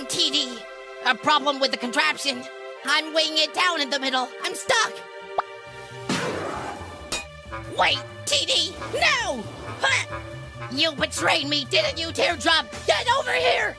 TD. A problem with the contraption. I'm weighing it down in the middle. I'm stuck. Wait, TD, no! Huh! You betrayed me, didn't you, Teardrop? Get over here!